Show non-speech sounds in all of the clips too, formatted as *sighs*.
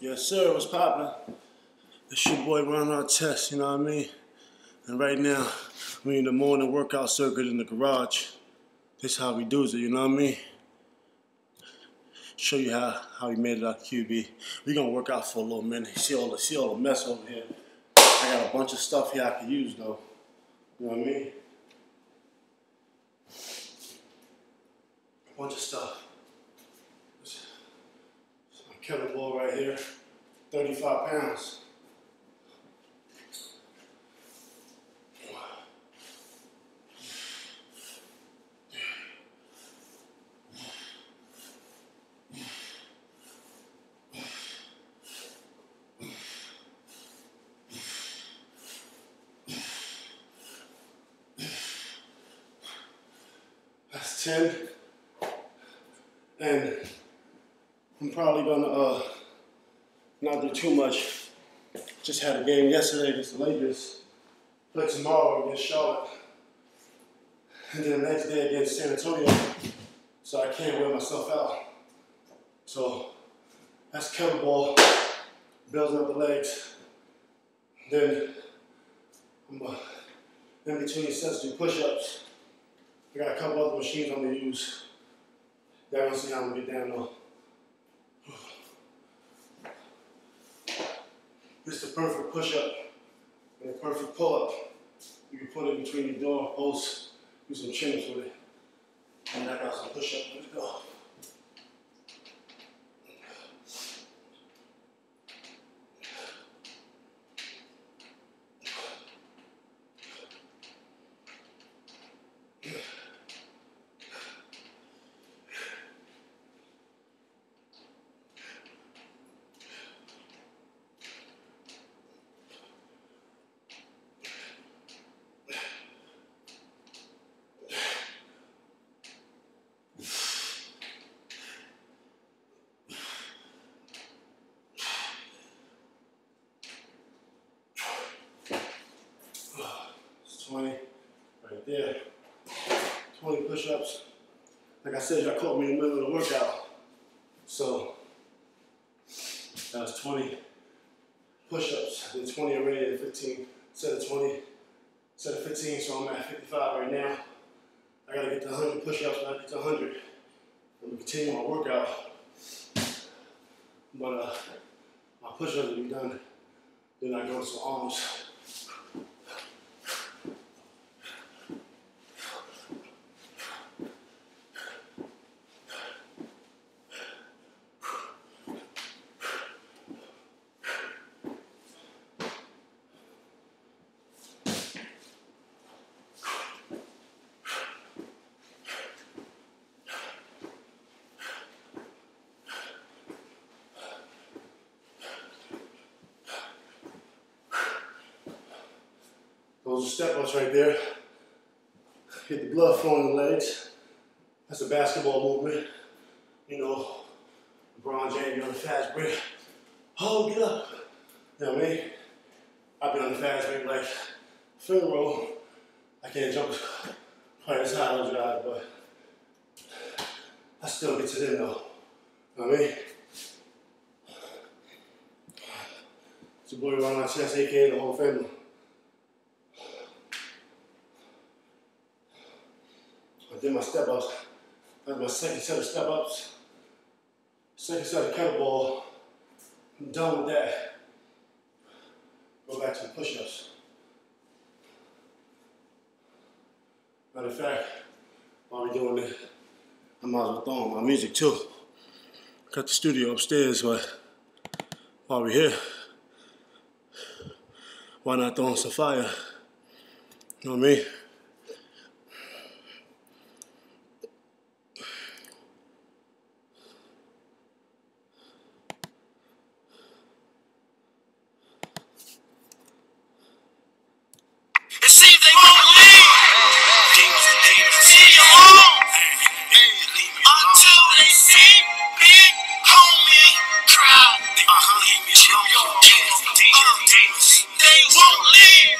Yes, sir. What's poppin'? It's your boy Ron Artest, you know what I mean? And right now, we in the morning workout circuit in the garage. This how we do it, you know what I mean? Show you how, how we made it out QB. We gonna work out for a little minute. See all the see all the mess over here. I got a bunch of stuff here I can use though. You know what I mean? A bunch of stuff. Kettlebell right here, 35 pounds. That's 10. And I'm probably gonna uh, not do too much. Just had a game yesterday against the Lakers. Play tomorrow against Charlotte. And then the next day against San Antonio. So I can't wear myself out. So that's kettlebell, building up the legs. Then I'm uh, in between sets do push-ups. I got a couple other machines I'm gonna use. Y'all see how I'm gonna get down though. Is the perfect push-up and a perfect pull-up. You can put it between your door posts, do some chins with it. And I got some push-up, let's go. It's 20 right there. 20 push-ups. Like I said, y'all caught me in the middle of the workout. So that was 20 push-ups. I did 20 already and 15 set of 20, set of 15, so I'm at 55 right now. I gotta get to 100 push-ups, I gotta get to 100. I'm gonna continue my workout. But uh, my push-ups will be done. Then I go to some arms. Step ups right there. Get the blood flowing in the legs. That's a basketball movement. You know, LeBron James on the fast break. Oh, get up. You know what I mean? I've been on the fast break like roll. I can't jump quite as high as guys, but I still get to them though. You know what I mean? It's your boy Ron Chest, aka the whole family. My step ups. That's uh, my second set of step ups. Second set of kettlebell. I'm done with that. Go back to the push ups. Matter of fact, while we're doing this, I might as well throw on my music too. Got the studio upstairs, but while we're here, why not throw on some fire? You know what I mean? Seems they won't leave. See you home. Until they see big homie crowd. They won't leave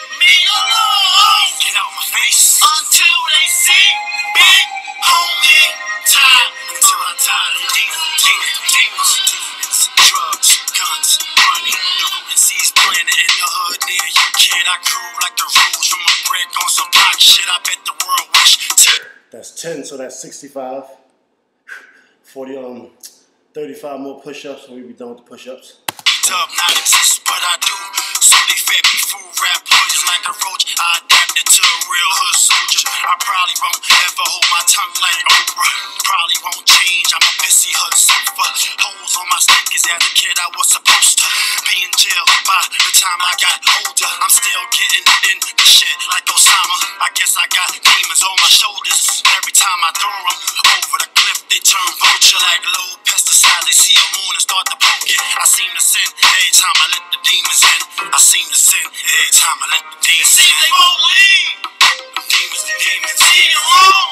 I grew like the rose from a brick on some shit. I bet the world wish. That's 10, so that's 65. 40, um, 35 more push-ups, and we be done with the push-ups. Not exist, but I do. So they fed me food, rap poison like a roach. I adapted to a real hood soldier. I probably won't ever hold my tongue like Oprah. Probably won't change. I'm a pissy hood sofa. Holes on my sneakers as a kid. I was supposed to be in jail by the time I got older. I'm still getting in the shit like Osama. I guess I got demons on my shoulders. Every time I throw them over the cliff, they turn vulture like little pesticides. They see a wound and start to poke it. I seem to sin every time I let the demons in. I seem to sin every time I let the demons in. They won't leave. Demons, the demons, see you wrong.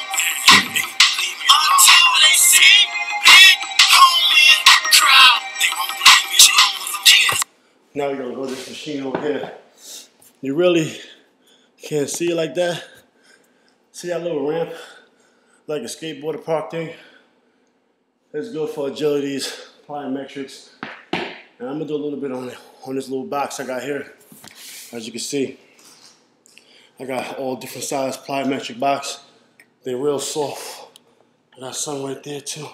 Until they see big homie crowd, they won't leave me alone with the demons. Now we're gonna go this machine over here. You really can't see it like that. See that little ramp? Like a skateboarder park thing? It's good for agilities, plyometrics. And I'm gonna do a little bit on on this little box I got here. As you can see, I got all different size plyometric box. They're real soft. I got some right there too.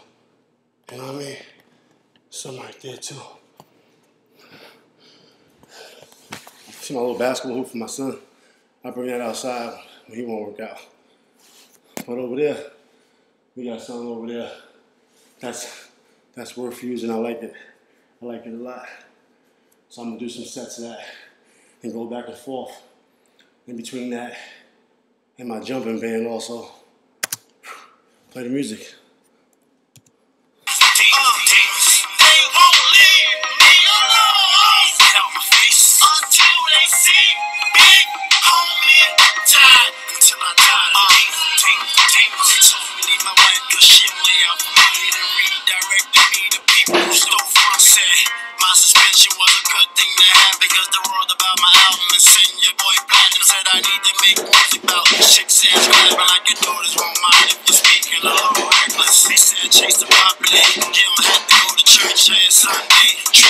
You know what I mean? Some right there too. See my little basketball hoop for my son. I bring that outside when he won't work out. But over there, we got something over there. That's that's worth using. I like it. I like it a lot. So I'm gonna do some sets of that and go back and forth. In between that and my jumping band also. Play the music. They told me leave my wife 'cause she out for money. Me to people who stole from my suspension was a good thing to have because the world about my album and send your boy platinum said I need to make music about chicks and like your daughters won't mind if you're speaking a little reckless. They said chase the popular, you don't have to go to church every Sunday.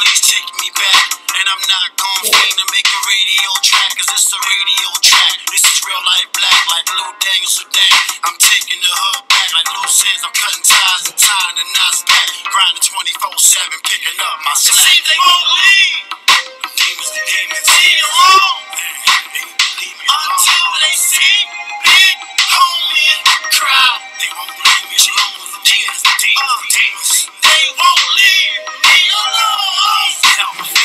Please take me back. And I'm not gonna fiend to make a radio track, cause it's a radio track. This is real life black, like Lou Daniel Sudan. I'm taking the hood back like loose ends. I'm cutting ties and tying the knots back. Grinding 24 7, picking up my slack. See, they won't leave. Demons, the demons, see you wrong. Until they see big homie crowd, they won't leave me alone demons, the demons, the uh, demons. They won't leave me alone.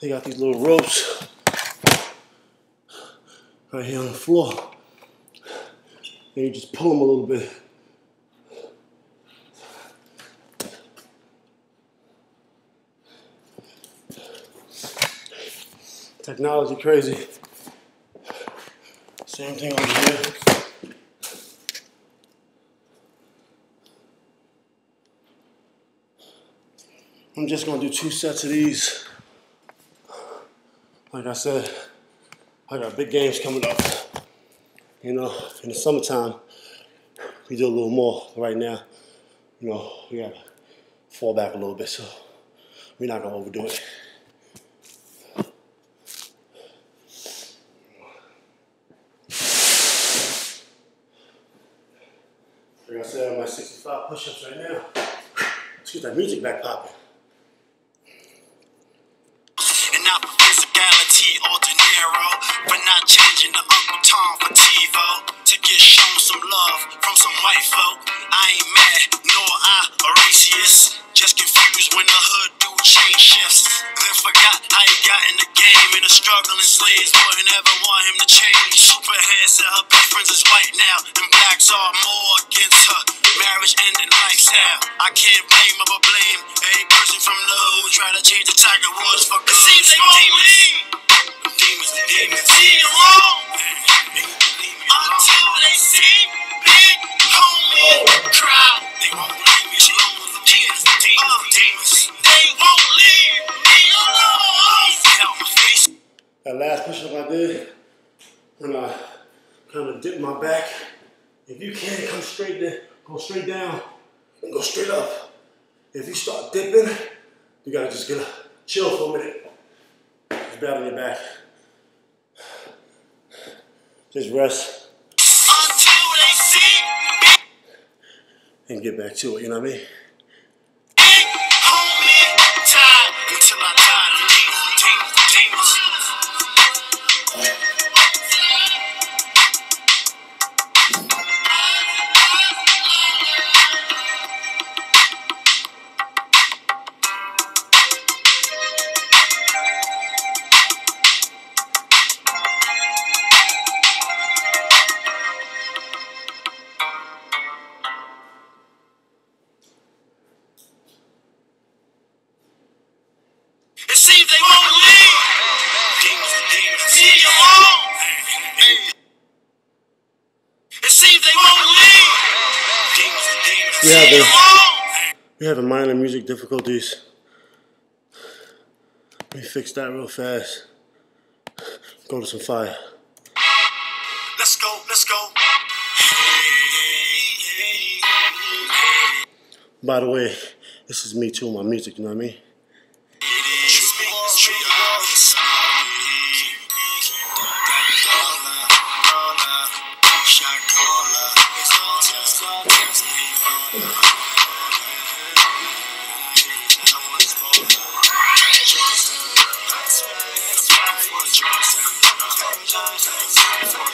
They got these little ropes right here on the floor. And you just pull them a little bit. Technology crazy. Same thing over here. I'm just gonna do two sets of these. Like I said, I got big games coming up. You know, in the summertime, we do a little more. Right now, you know, we gotta fall back a little bit, so we're not gonna overdo it. Like I said, I'm at 65 push-ups right now. Let's get that music back popping. Tom for TiVo. To get shown some love from some white folk. I ain't mad, nor I racist. Just confused when the hood do chain shifts. Then forgot how he got in the game. And the struggling slaves wouldn't ever want him to change. Superhead said her best friends is white now. And blacks are more against her. Marriage ending lifestyle. I can't blame her, but blame every person from the hood try to change the Tiger Woods for good. See, they won't leave. Demons, the demons. See you wrong. Until they see big homie cry. They won't leave me alone. The demons, the demons, the demons. Uh, they won't leave me alone. Help my face. That last push up I did, when I kind of dipped my back, if you can't come straight there, go straight down, and go straight up. If you start dipping, you gotta just get a chill for a minute. Just on your back. Just rest Until they see big, and get back to it, you know what I mean? Having minor music difficulties. Let me fix that real fast. Go to some fire. Let's go, let's go. By the way, this is me too, my music, you know what I mean?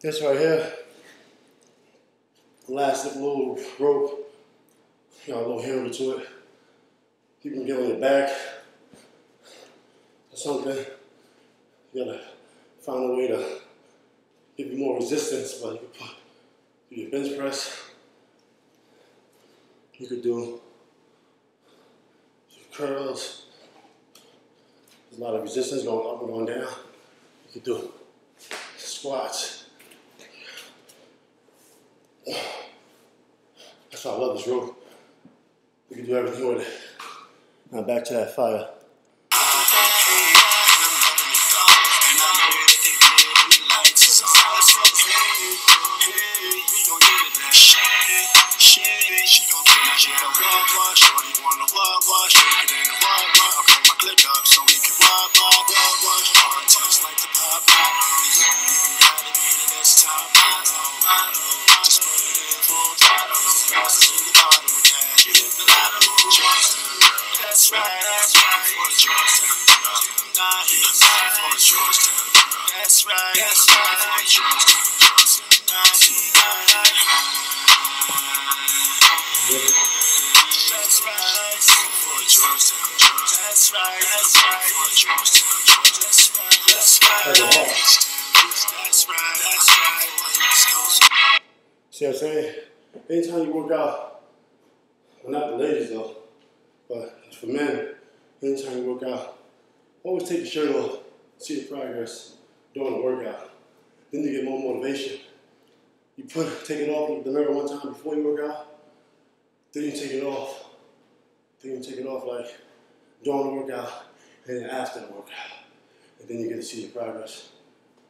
This right here, elastic little rope, got a little handle to it. You can get on your back something. You gotta find a way to give you more resistance, but you could put, do your bench press. You could do your curls. There's a lot of resistance going up and going down. You could do squats. That's why I love this rope. You can do everything with it. Now back to that fire. Just put it fast as you bottom can. You hit the ladder, Georgetown girl. That's right, that's right. For the Georgetown girl. Tonight, tonight. For the Georgetown girl. That's right, that's right. For the Georgetown girl. Tonight, tonight. That's The. See what I'm saying? Anytime you work out, well, not the ladies though, but for men, anytime you work out, always take your shirt off, see the progress during the workout. Then you get more motivation. You put take it off the mirror one time before you work out, then you take it off. Then you take it off like during the workout and then after the workout. And then you get to see your progress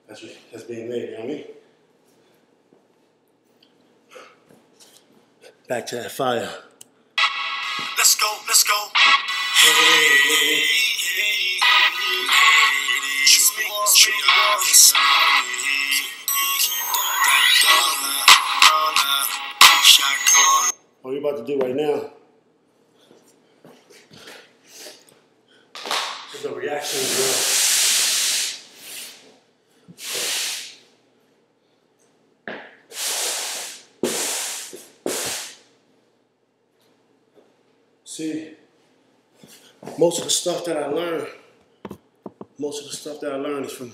that's, that's being made, you know what I mean? Back to that fire. Let's go, let's go. Hey, hey, hey, Let's make this trip out this What we about to do right now a reaction drill. See, most of the stuff that I learned, most of the stuff that I learned is from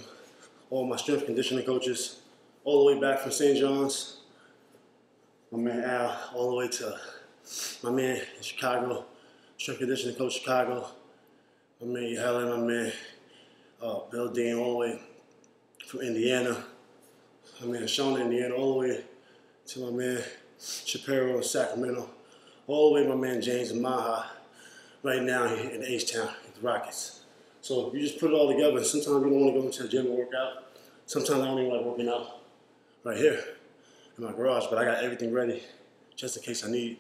all my strength conditioning coaches, all the way back from St. John's, my man Al, all the way to my man in Chicago, strength conditioning coach Chicago, my man Helen, my man uh, Bill Dean, all the way from Indiana, my man Sean, Indiana, all the way to my man Shapiro in Sacramento, all the way my man James in Maha, right now in H-Town, the Rockets. So you just put it all together. Sometimes you don't want to go into the gym and work out. Sometimes I don't even like working out right here in my garage, but I got everything ready just in case I need,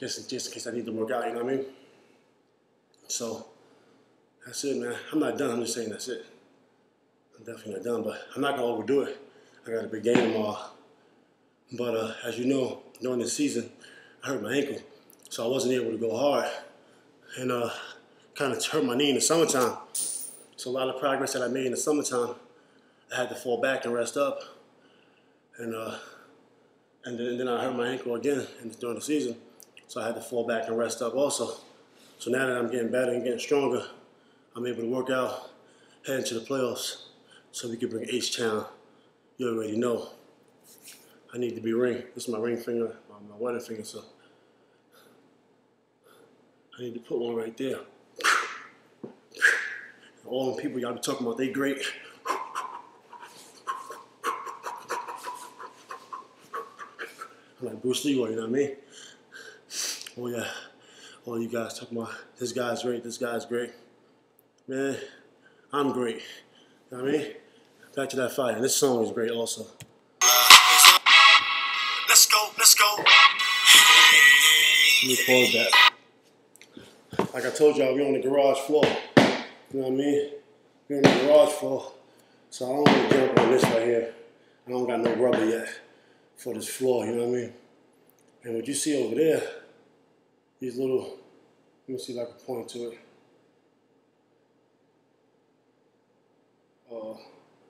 just, just in case I need to work out, you know what I mean? So that's it, man. I'm not done. I'm just saying that's it. I'm definitely not done, but I'm not gonna overdo it. I got a big game tomorrow. But uh, as you know, during the season, I hurt my ankle, so I wasn't able to go hard, and uh, kind of hurt my knee in the summertime. So a lot of progress that I made in the summertime, I had to fall back and rest up, and uh, and then, then I hurt my ankle again during the season, so I had to fall back and rest up also. So now that I'm getting better and getting stronger, I'm able to work out, head into the playoffs, so we can bring H-Town. You already know. I need to be ring. This is my ring finger, my, my wedding finger, so I need to put one right there. All the people y'all be talking about, they great. I'm like Bruce Leroy, you know what I mean? Oh yeah, all you guys talking about this guy's great, this guy's great. Man, I'm great. You know what I mean? Back to that fire. And this song is great also. Let's go, let's go. Let me pause that. Like I told y'all, we're on the garage floor. You know what I mean? We're on the garage floor. So I don't want to jump on this right here. I don't got no rubber yet for this floor, you know what I mean? And what you see over there, these little, let me see if I can point to it.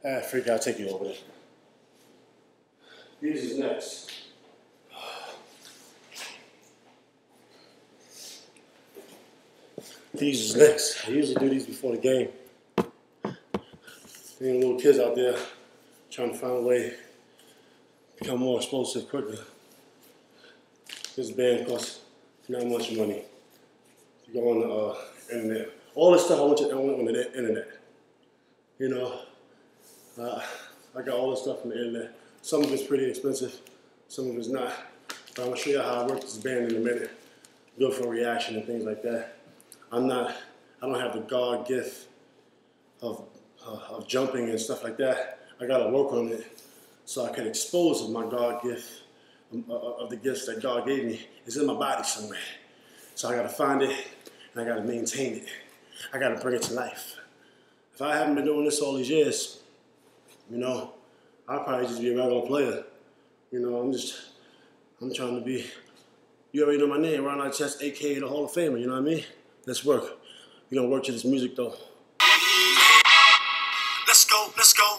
Ah, freak, I'll take you over there. These is next. These is next. I usually do these before the game. Any little kids out there trying to find a way to become more explosive quicker. This band costs not much money. You go on the uh, internet. All this stuff I want you I want on the internet. You know, uh, I got all this stuff from the internet. Some of it's pretty expensive, some of it's not. But I'm gonna show you how I work this band in a minute. Good for reaction and things like that. I'm not, I don't have the God gift of, uh, of jumping and stuff like that. I gotta work on it so I can expose my God gift um, uh, of the gifts that God gave me. It's in my body somewhere. So I gotta find it and I gotta maintain it. I gotta bring it to life. If I haven't been doing this all these years, you know, I'll probably just be a regular player. You know, I'm just, I'm trying to be You already know my name, Ron Artest, aka the Hall of Famer, you know what I mean? Let's work. We're gonna work to this music though. Let's go, let's go.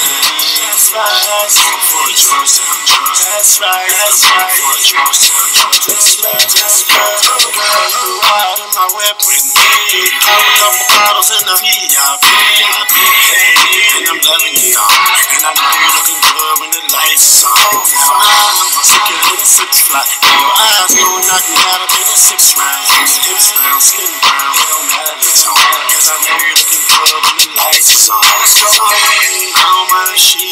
Just love, just love. Girl, out in my whip with me. A couple bottles in the VIP. And I'm loving dog. And I know you're looking good when the lights is. Fine, I'm sick of the six your eyes going knock me out up in the six round. Hips brown, skin brown. It don't I know you're looking good when the lights is on. So, I don't mind she.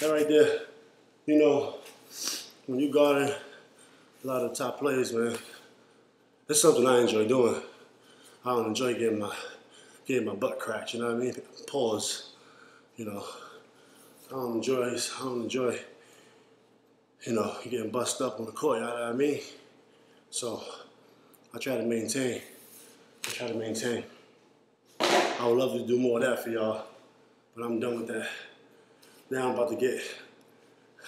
that right there, you know, when you guarding a lot of top players, man, that's something I enjoy doing. I don't enjoy getting my getting my butt cracked, you know what I mean? Pause. You know. I don't enjoy I don't enjoy you know, getting bust up on the court, you know what I mean? So I try to maintain. I try to maintain. I would love to do more of that for y'all, but I'm done with that. Now I'm about to get,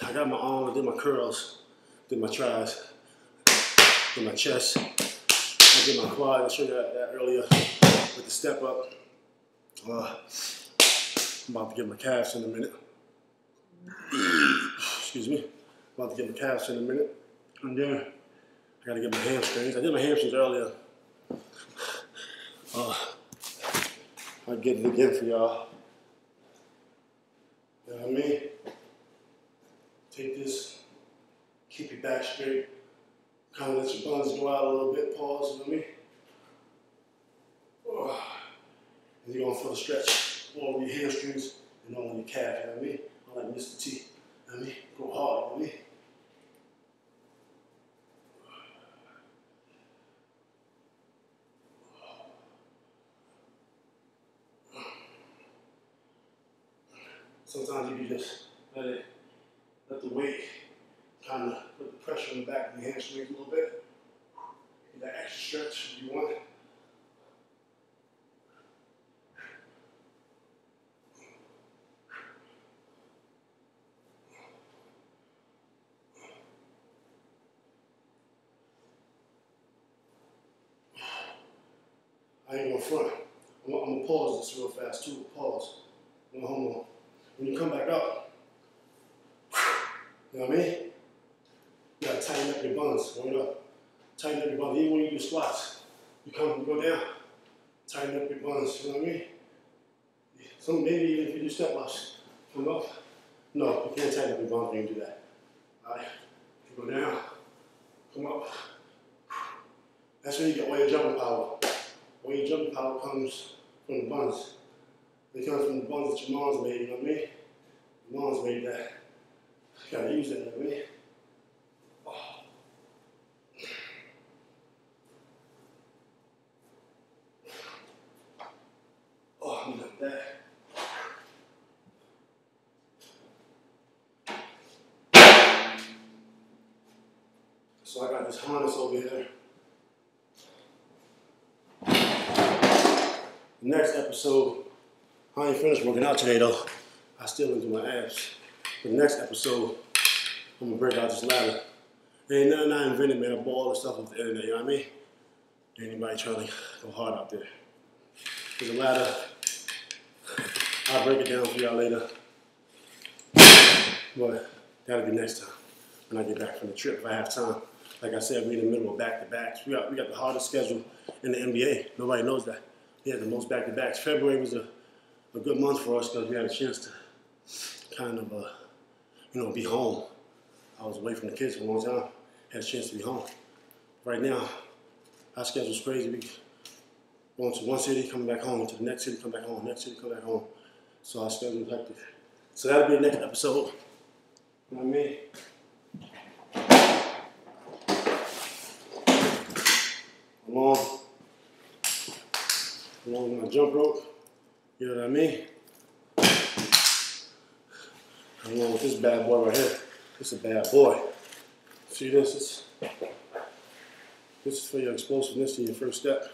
I got my arm, I did my curls, did my tries, did my chest, I did my quad, I showed you that, that earlier with the step up. Uh, I'm about to get my calves in a minute. *clears throat* Excuse me. About to get my calves in a minute. And then I gotta get my hamstrings. I did my hamstrings earlier. Uh, I'll get it again for y'all. What I mean? Take this, keep your back straight, kind of let your buns go out a little bit, pause, you know what I mean? Oh. And you're gonna feel the stretch all over your hamstrings and all on your calf, you know what I mean? I like Mr. T, you know what I mean? Go hard, you know what I mean? Sometimes you can just let it, let the weight kind of put the pressure on the back of your hamstrings a little bit. Get that extra stretch you want. I ain't gonna front. I'm, I'm gonna pause this real fast too. Pause. No, hold on. When you come back up, you know what I mean? You gotta tighten up your buns going up. Tighten up your buns. Even when you do squats, you come, you go down. Tighten up your buns. You know what I mean? Some maybe even if you do step ups, come up. No, you can't tighten up your buns when you do that. All right. You go down, come up. That's when you get all your jumping power. All your jumping power comes from the buns. It comes from the buns that your mom's made, you know what I mean? Your mom's made that. You gotta use that, you know what I mean? Oh. Oh, I'm that. So I got this harness over here. The next episode, I ain't finished working out today though. I still didn't do my abs. For The next episode, I'm gonna break out this ladder. Ain't nothing I invented, man. I bought all the stuff off the internet, you know what I mean? Anybody trying to go hard out there. There's a ladder. I'll break it down for y'all later. But that'll be next time when I get back from the trip if I have time. Like I said, we're in the middle of back to backs. We got we got the hardest schedule in the NBA. Nobody knows that. Had the most back to backs. February was a, a good month for us because we had a chance to kind of uh, you know be home. I was away from the kids for a long time. Had a chance to be home. Right now, our schedule's crazy. We going to one city, coming back home, to the next city, come back home, next city, come back home. So our schedule's hectic. So that'll be the next episode. You know what I mean? Along, along with my jump rope. You know what I mean? Along with this bad boy right here. This is a bad boy. See this? It's, this is for your explosiveness in your first step.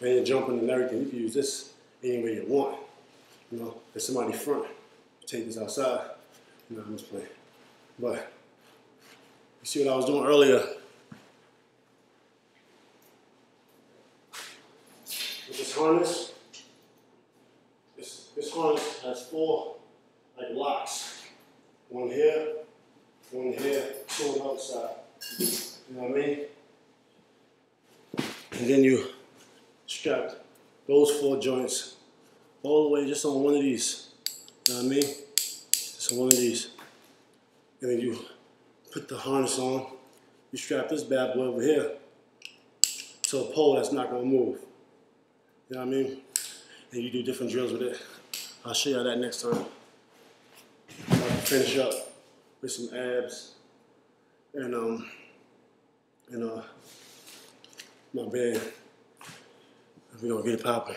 And your jumping and everything. You can use this any way you want. You know, if somebody front, take this outside. You know, I'm just playing. But you see what I was doing earlier? With this harness, this, this harness has four like locks. One here, one here, two on the other side. You know what I mean? And then you strap those four joints all the way just on one of these. You know what I mean? Just on one of these. And then you put the harness on. You strap this bad boy over here to a pole that's not gonna move. You know what I mean? And you do different drills with it. I'll show y'all that next time. Finish up with some abs and um and uh my bed. We're gonna get it popping.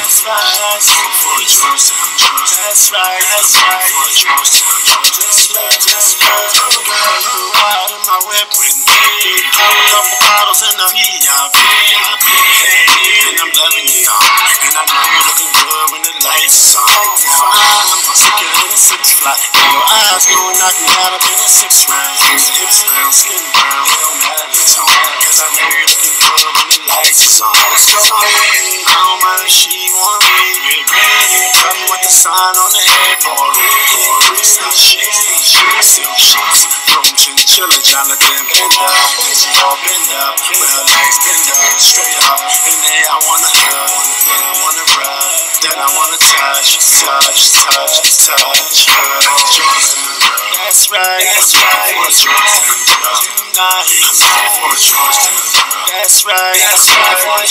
That's right, that's right. For that's right, that's right. For Johnson, just like, just like. Girl, you out in my whip with me. A couple bottles and I'm VIP. And I'm loving you, dog. And I know you're looking good when the lights on. Fine, I'm particular in a six fly. And your eyes going knock me out up in a six round. Hips brown, skin brown. It don't matter the tone. Cause I know you're looking good when the lights on. Hey. I don't mind if she want me. Me what the sign on the headboard. Silk sheets, silk sheets. From chinchilla, Jonathan bend up. She all bend up. With her bend up. Straight up. And then I wanna hug. Then I wanna rub. Then I wanna touch, touch, touch, touch. Johnson. That's right, that's right. For. For. That's right, that's right. For.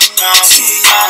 Tonight. For.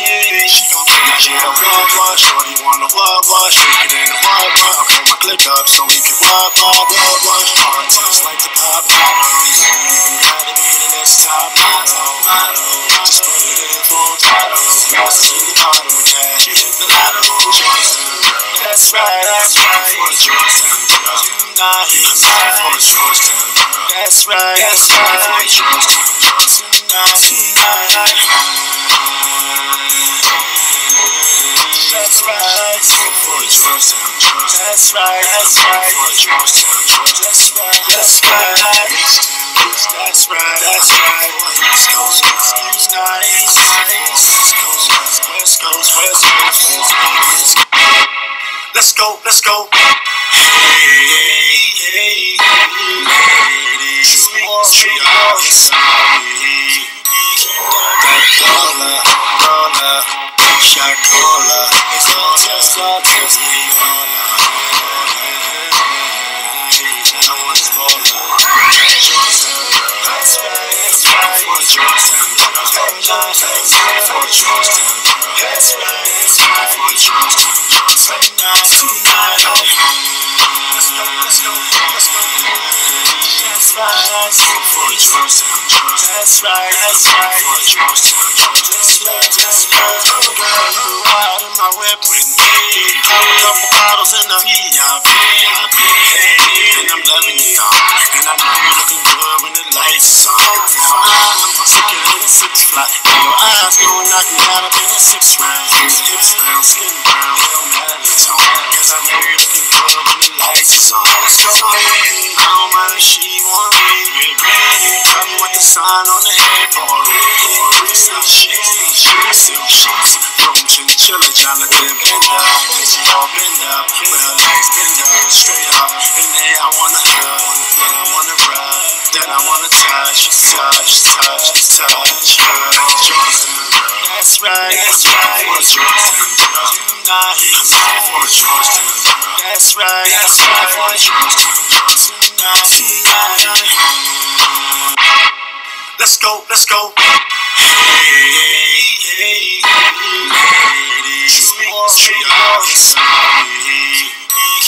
hey, hey, gon' get it. Shit, shit, she gon' get it. Yeah, what, what? Shorty wanna what, what? Shake it in the what, what? I pull my click up so we can what, what, what, what? Hard taste like the pop bottles. Even gotta be the next top model. Just put it in full throttle. Lost in the bottom cash. You hit the lotto. That's right, that's right. For a Georgetown girl. Tonight. For a Georgetown girl. That's right, that's right. For a Georgetown girl. Tonight, tonight. That's right. That's right, that's right. That's right, that's right. That's right, that's right. Coast. West Coast, West Coast, West Coast. Let's go, let's go. Hey, hey, treat all inside. Caller. It's all just just me, That's right, that's right. That's right, that's right. Girl, you out in my. And I'm loving you, uh. dog. And I know you're looking good when the lights is on. Oh, Fine, I'm particularly six fly. And your eyes going knock me out up in the six round. Hips brown, skin brown. It don't matter the tone. Cause I know you're looking good when the lights is on. Let's go, I don't mind if she want me. Tell me what the sign on the head for. Silk sheets, silk sheets. From chinchilla, Jonathan Bender. And she all bend up. With her legs bend up. Straight up. And then I wanna hug. Then I wanna rub. Then I wanna touch, touch, touch, touch. Jordan. That's right, that's right. Tonight. That's right, that's right. Tonight, tonight. Let's go, let's go. Hey, hey, ladies, treat all inside. That dollar,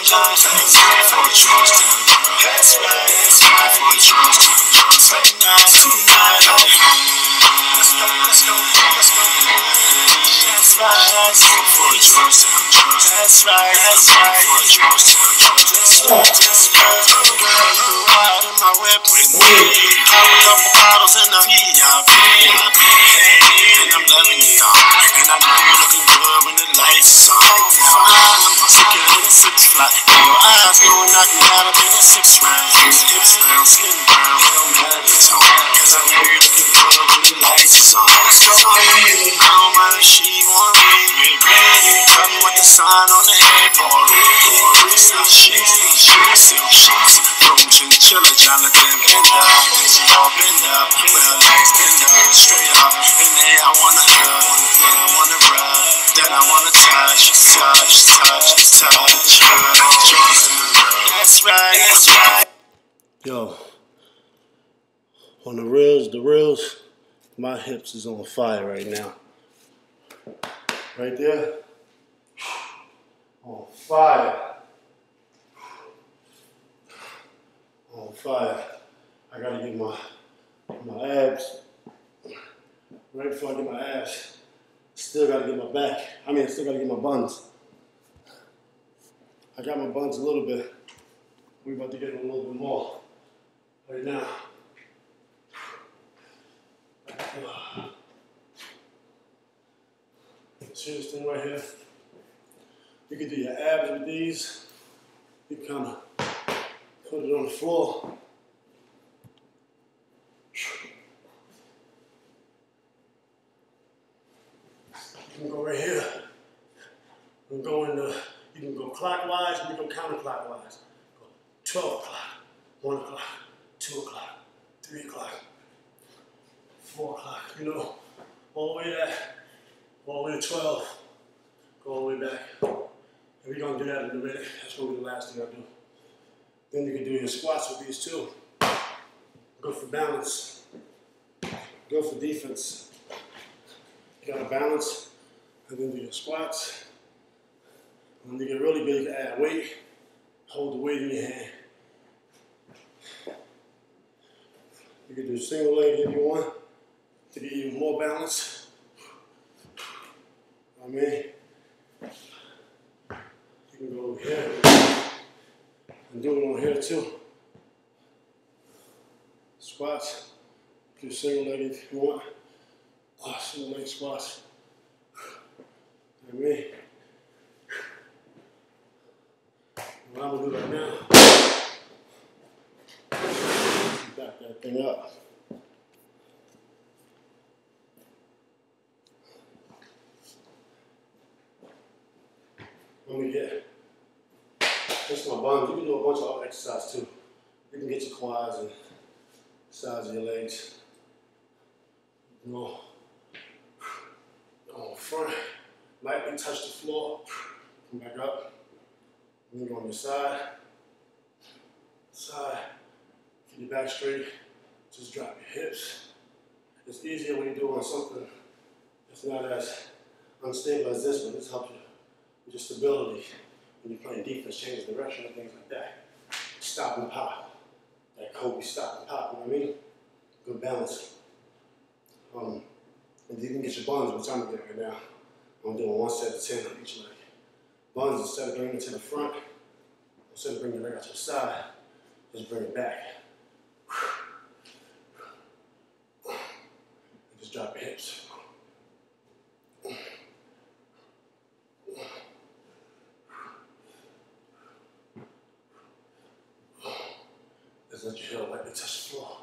caller. It's all just all just. I right. For Georgetown. That's right, that's right. For Georgetown, tonight, tonight. Let's go, let's go, let's go. That's right, that's right. For Georgetown, that's right, that's right. For Georgetown, that's right, that's right. Girl, out in my whip with me. Pop a couple bottles in the VIP. And I'm loving you, dog. And I know you're looking good when the lights is on. I'm particularly six fly. And your eyes going knock me out up in six round. Hips brown, skin brown. Don't matter tone. Cause I know you're looking good when the lights is on. I don't mind if she want me. Tell me what the sign on the head for. Silk sheets, silk sheets. From chinchilla, Jonathan Bender. She all up. With her legs bend up. Straight up. And then I wanna hug. Then I wanna rub. Then I wanna touch, touch, touch, touch. That's right. Yo, on the reels, the reels, my hips is on fire right now. Right there, on fire. On fire. I gotta get my my abs right before I get my abs. Still gotta get my back. I mean, I still gotta get my buns. I got my buns a little bit. We're about to get a little bit more right now. *sighs* See this thing right here? You can do your abs with these. You kind of put it on the floor. You can go right here. You can go clockwise, you can go counterclockwise. Go 12 o'clock, 1 o'clock, 2 o'clock, 3 o'clock, 4 o'clock, you know, all the way there, all the way to 12, go all the way back. And we're gonna do that in a minute. That's gonna be the last thing I do. Then you can do your squats with these too. Go for balance. Go for defense. You gotta balance, and then do your squats. When you get really can add weight. Hold the weight in your hand. You can do single leg if you want to get even more balance. I mean, you can go over here and do it on here too. Squats, do single leg if you want. Oh, single leg squats. I mean, what I'm gonna do right now, back that thing up. Let me get just my buns. You can do a bunch of other exercise too. You can get your quads and sides of your legs. No. On front, lightly touch the floor. Come back up. Go on your side. Side. Keep your back straight. Just drop your hips. It's easier when you're doing something that's not as unstable as this one. This helps you with your stability when you're playing defense, change direction and things like that. Stop and pop. That Kobe stop and pop, you know what I mean? Good balance. Um, and you can get your buns, which I'm getting right now. I'm doing one set of 10 on each leg. Buns, instead of bringing it to the front, instead of bringing it right out to the side, just bring it back. And just drop your hips. Just let your heel lightly touch the floor.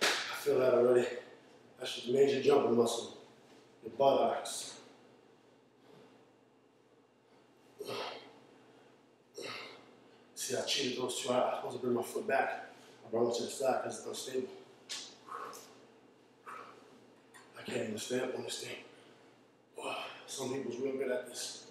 I feel that already. That's your major jumping muscle, your buttocks. See, I cheated those two out. I was supposed to bring my foot back. I brought it to the side because it's unstable. I can't even stand on this thing. Some people's real good at this.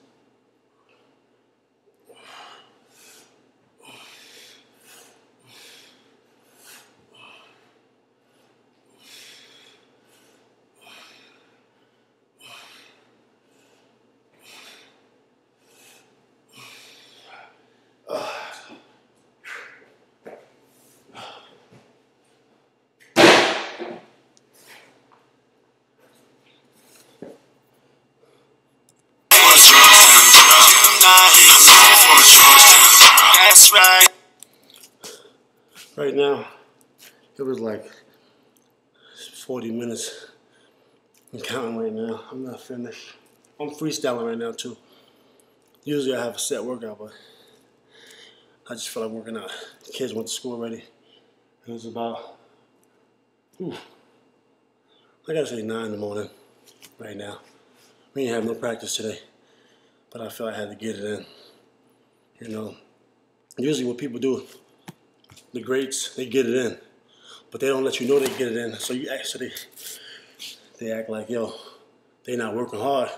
It was like 40 minutes. I'm counting right now. I'm not finished. I'm freestyling right now too. Usually I have a set workout, but I just feel like working out. The kids went to school already. It was about, I gotta say nine in the morning right now. We didn't have no practice today, but I felt I had to get it in. You know, usually what people do, the greats, they get it in, but they don't let you know they get it in. So you actually, they act like, yo, they not working hard.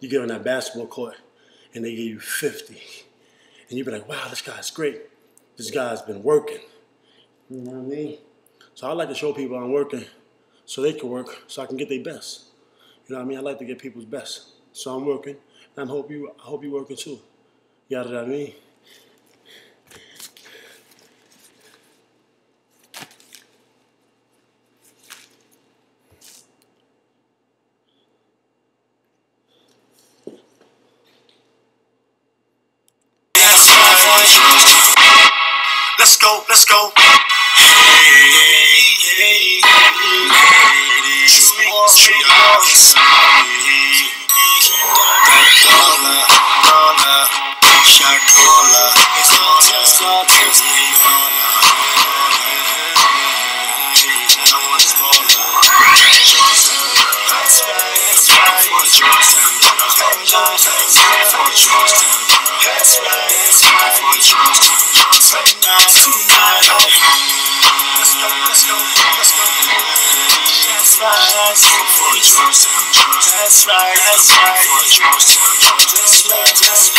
You get on that basketball court and they give you 50. And you be like, wow, this guy's great. This guy's been working. You know what I mean? So I like to show people I'm working so they can work so I can get their best. You know what I mean? I like to get people's best. So I'm working and I hope you I hope you're working too. You know what I mean? Shot. It's all just all Disney. That's that's. That's that's right. That's that's right. That's right, that's.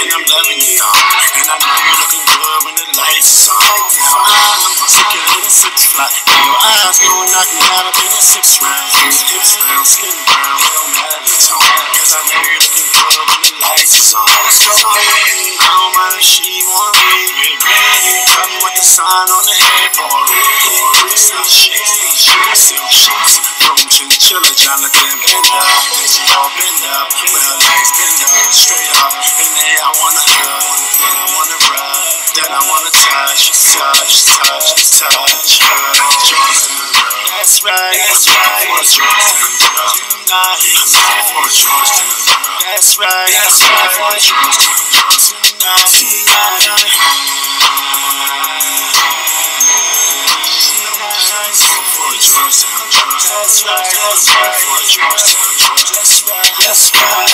And I'm loving dog. And I know you're looking good when the lights on. I'm sicker than a six fly. In your eyes, going knock me out up in a six round. Hips brown, skin brown, it don't matter the tone. Cause I know you're looking good when the lights is on. Go, baby. I don't mind if she want me. Tell me what the sign on the headboard is. Silk sheets, silk sheets. From chinchilla, Jonathan Bender. And she all bend up, with her legs bend up, straight up. And then I wanna hug, then I wanna rub, then I wanna touch, touch, touch, touch her. That's right, that's right. Tonight. That's right, that's right. Tonight, girl. That's right, that's right. That's right, that's right.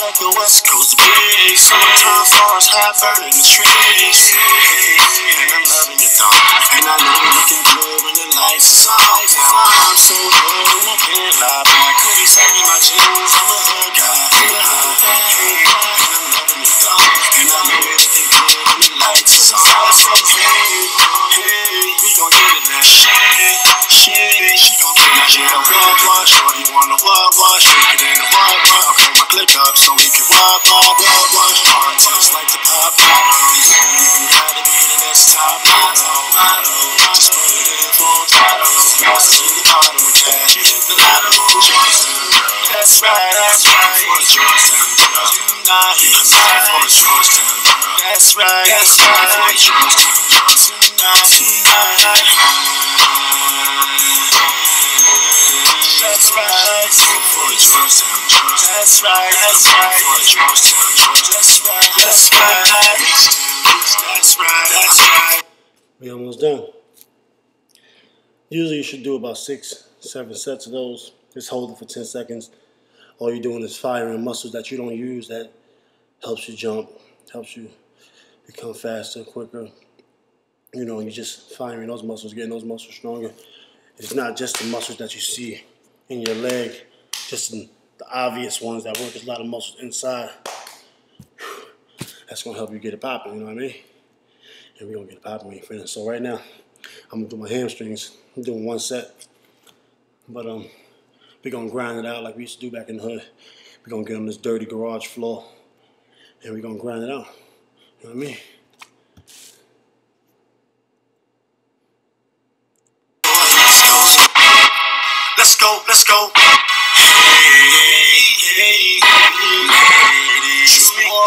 Like the West Coast breeze. Summertime forest high burning trees. And I'm loving your thumb. And I know you're looking good when the lights is on. I'm so good and I can't lie. I could be sagging my jeans. I'm a hood guy. And I'm loving your thumb. And I know you're looking good when the lights is on. So hey, hey, we gon' get it now. Shit, shit, she gon' get it. Yeah, what, what, shorty wanna what, what, shake it in the. I'll my click up so we can. Hard like the pop. You gotta be the next top model. Just put it in full throttle. Lost in the bottle with cash. You hit the lotto. That's right, that's right. For Georgetown girl. For Georgetown girl. That's right, that's right. For Georgetown girl. Tonight, tonight. That's right. That's right, that's right. That's right, that's right. That's right, that's right. We almost done. Usually you should do about six, seven sets of those. Just hold it for 10 seconds. All you're doing is firing muscles that you don't use that helps you jump, helps you become faster, quicker. You know, you're just firing those muscles, getting those muscles stronger. It's not just the muscles that you see in your leg, just in the obvious ones that work. There's a lot of muscles inside. *sighs* That's gonna help you get it popping, you know what I mean? And we're gonna get it popping when you finish. So right now, I'm gonna do my hamstrings. I'm doing one set. But um we're gonna grind it out like we used to do back in the hood. We're gonna get on this dirty garage floor and we're gonna grind it out. You know what I mean? Let's go. Hey, hey, spoil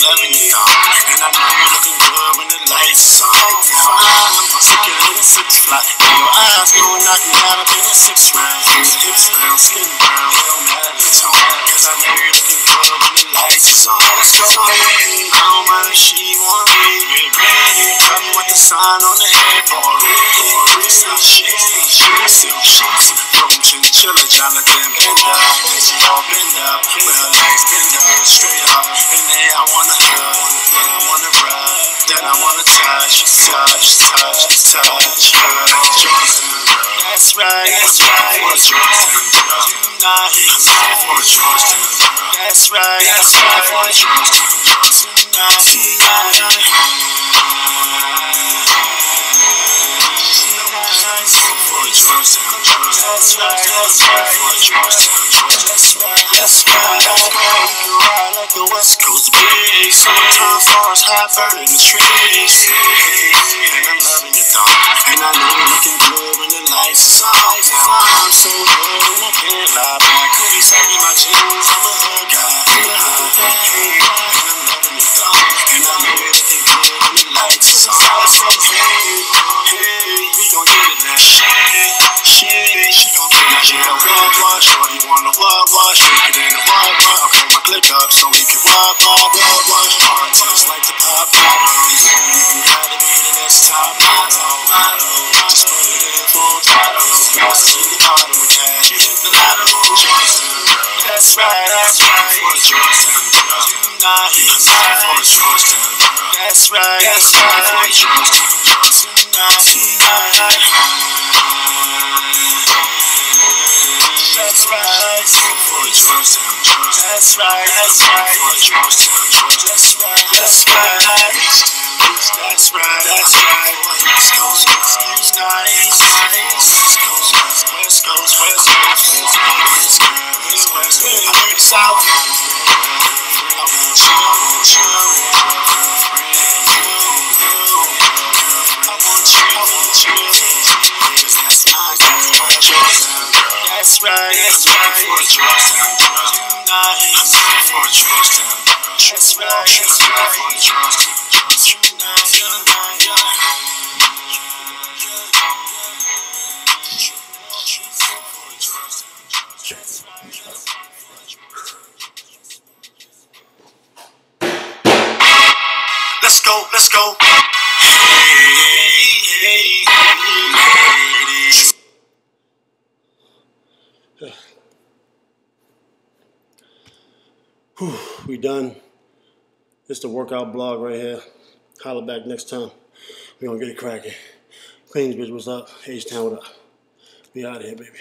loving you, dog. And I know you're looking good when the lights on. Fine, I'm than a six fly. In your eyes, going knock me out up in a six round. Hips brown, skin brown, it don't matter the tone. Cause I know you're looking good when the lights on. Don't mind if she want me. Tell me what the sign on the is. Silk sheets, silk sheets. From chinchilla, Jonathan Bender. She all bend up, with her legs bend up, straight up. And then I wanna hug, then I wanna rub, then I wanna touch, touch, touch, touch her. That's right. That's right. Tonight. That's right. That's right. Tonight. Tonight. That's right. I'm Summertime stars hot burning trees. And I'm loving your thong. And I know you're looking good when the lights. I'm so good and I can't lie back. Please send me my jeans. I'm a hood guy. And I'm loving your thong. And I know you're looking good when the lights are off. Hey, hey, we gon' get it now. Shit, she gon' get it. She gon' walk, walk. Shorty wanna walk, walk. Shake it in the walk, walk. I'll pull my click up so we can walk, walk, walk, walk. Hard times like the pop. You gotta be the next top model. Just put it in full throttle. Bounce to the bottom with cash. You hit the lotto. That's right, that's right. For Georgetown Tonight. Girl. That's right, that's right. Tonight, tonight. That's right. That's right, that's right. That's right, that's right. That's right, that's right. West Coast, West Coast, nice, nice. West Coast, West Coast, West Coast, West Coast, West Coast, West Coast, West. I'm in the South. I want you, I want you, girlfriend, you, you. I want you, I want you. 'Cause that's my Georgetown girl. That's right, that's right. For Georgetown girl. Tonight. For Georgetown girl. That's right, that's right. For. Tonight, tonight. Let's go, let's go. Hey. We done. It's the workout blog right here. Holla back next time. We gonna get it cracking. Queensbridge, what's up? H-Town, what up? We out of here, baby.